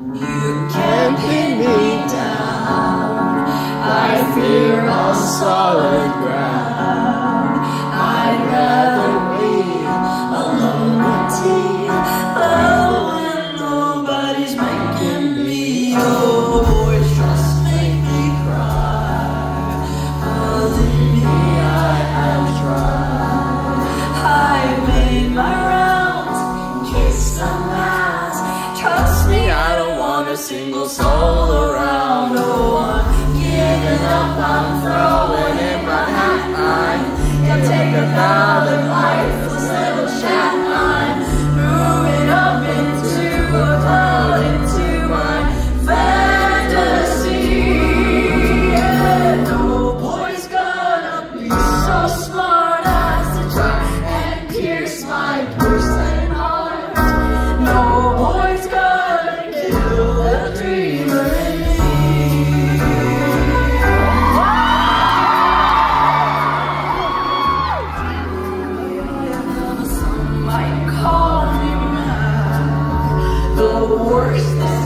You can pin me down. I fear on solid ground. I'd rather be a lonely tea. Oh, when nobody's making me old. single soul around. Oh, I'm giving up, I'm throwing in my hat. I can't take another. worse.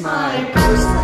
my personal